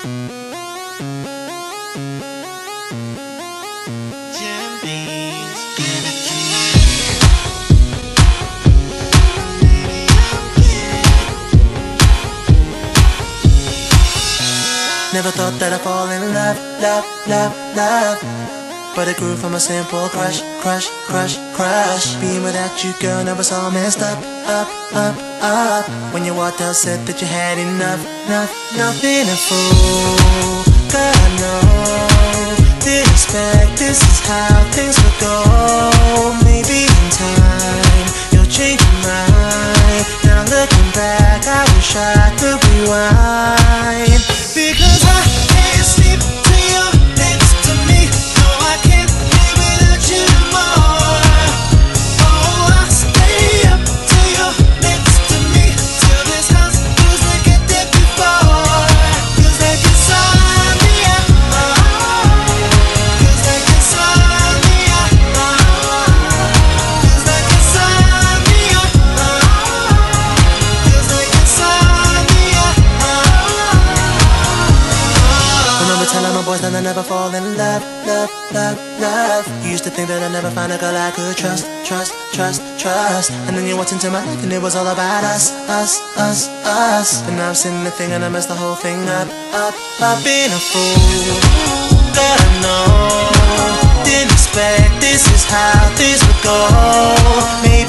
Never thought that I'd fall in love, love, love, love. But it grew from a simple crush, crush, crush, crush. Being without you, girl, never saw messed up, up, up, up. When you walked out, said that you had enough, enough, nothing to fool. God, I know. Didn't expect this is how things would go. Maybe in time, you'll change your mind. Now looking back, I wish I could rewind. Because telling my boys that I never fall in love, love, love, love. You used to think that I'd never find a girl I could trust, trust, trust, trust. And then you walked into my life and it was all about us, us, us, us. And now I'm sitting thing and I messed the whole thing up, up, up. Being a fool, God I know. Didn't expect this is how things would go.